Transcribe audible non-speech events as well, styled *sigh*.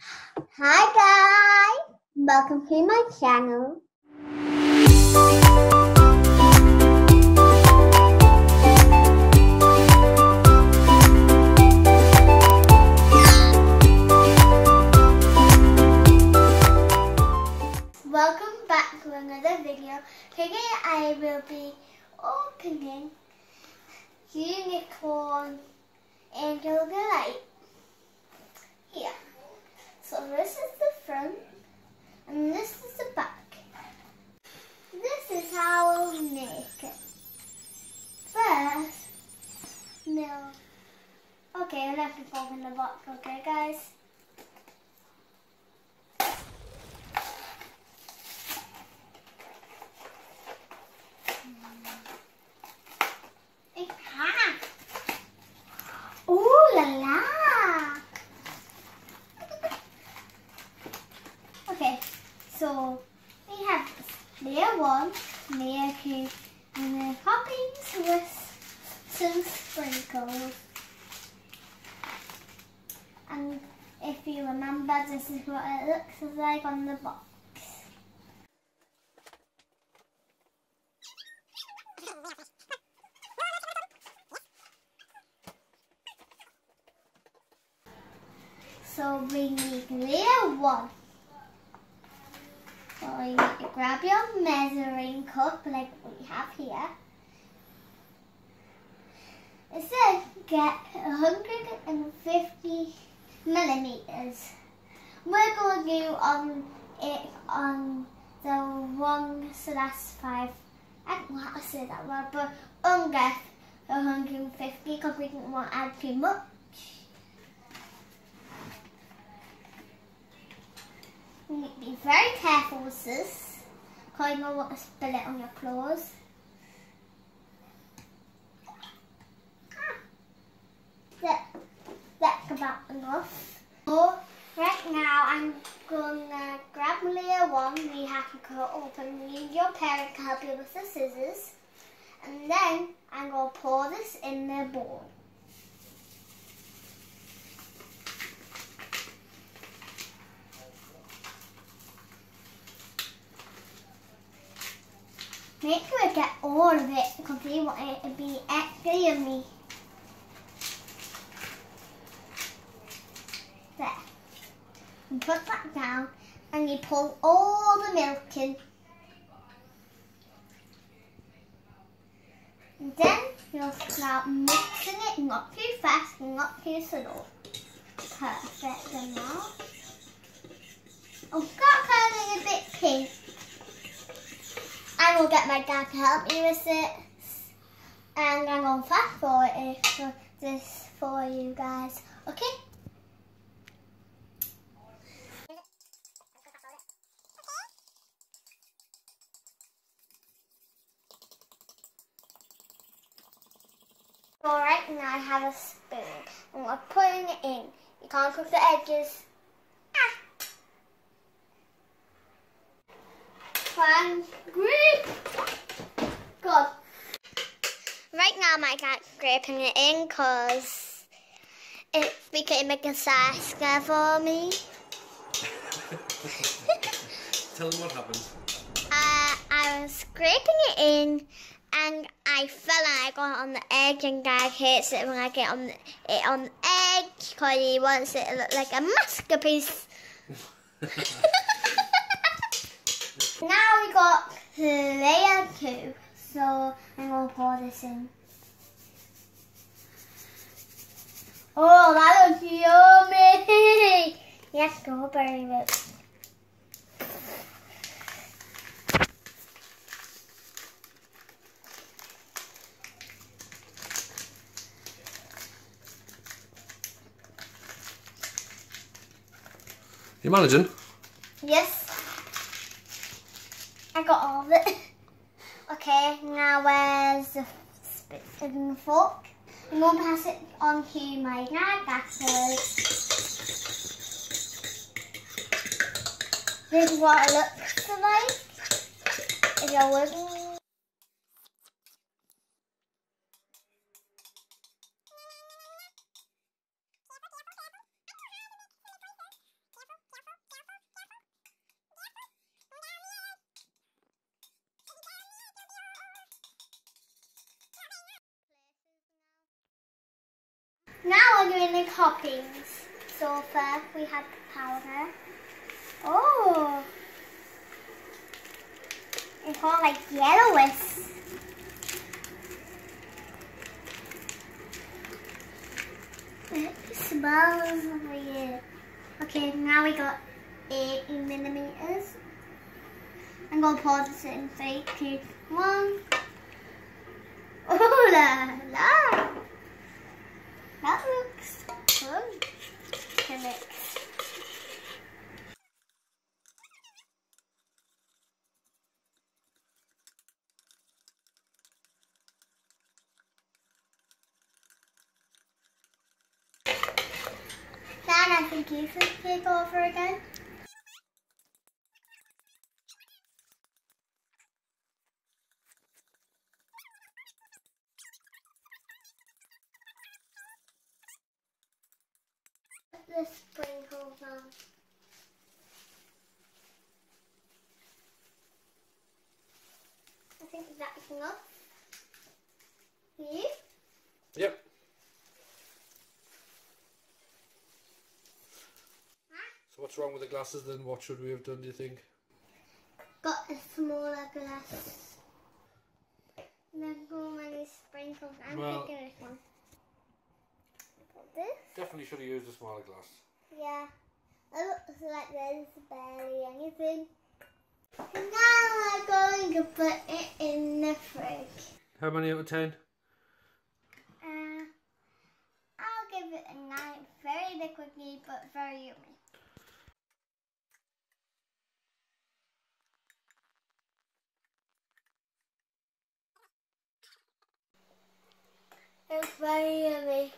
Hi guys, welcome to my channel. Welcome back to another video. Today I will be opening Unicorn Angel Okay, I'll have to open the box, okay guys? It's. Ooh la la. okay, so we have layer one, layer two, and then toppings with some sprinkles. And if this is what it looks like on the box. So we need layer one. So you need to grab your measuring cup like we have here. It says get 150 millimeters. We're going to do on it on the one, so that's five. I don't know how to say that word, but under 150 because we didn't want to add too much. You need to be very careful with this because you don't want to spill it on your clothes. Ah. That, that's about enough. So right now I'm gonna grab layer one. We have to cut open. You your parent can help you with the scissors. And then I'm gonna pour this in the bowl. Make sure I get all of it because we want it to be. There. You put that down and you pour all the milk in. And then you'll start mixing it, not too fast not too slow. Perfect. Now, oh, got kind of a bit pink. I will get my dad to help me with it. And I'm going to fast forward it for this for you guys. Okay? Now I have a spoon. And we're putting it in. You can't cook the edges. Ah. Good. Right now my dad's scraping it in because it became a disaster for me. *laughs* Tell them what happened. Uh, I was scraping it in and I fell and I got on the edge and Dad hates it when I get on the, it on the edge because he wants it to look like a masterpiece. *laughs* now we got layer two, so I'm to pour this in. Oh, that looks yummy! *laughs* yes, strawberry milk. You managing? Yes. I got all of it. *laughs* Okay, now where's the spoon and the fork? I'm going to pass it on to my dad. That's This is what it looks like. If you're looking. In the toppings. So first we have powder. Oh, it's all like yellowish. It smells weird. Okay, now we got 80 millimeters. I'm gonna pause this in three, two, one. *laughs* Oh la la! That looks good to mix. Dad, I think you should take over again. The sprinkles on. I think that's enough. You? Yep. So what's wrong with the glasses then? What should we have done, do you think? Got a smaller glass. Then go many sprinkles. I'm Well- picking this one. Put this. Definitely should have used a smaller glass. Yeah. It looks like there's barely anything. Now I'm going to put it in the fridge. How many out of ten? Uh, I'll give it a 9. Very liquidy, but very yummy. It's very yummy.